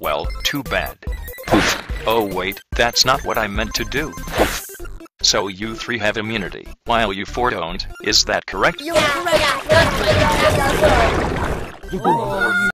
Well, too bad. Oh wait, that's not what I meant to do. So you three have immunity, while you four don't, is that correct.